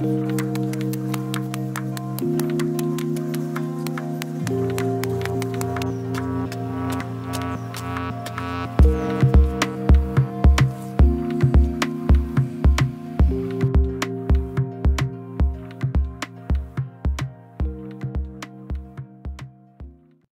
Música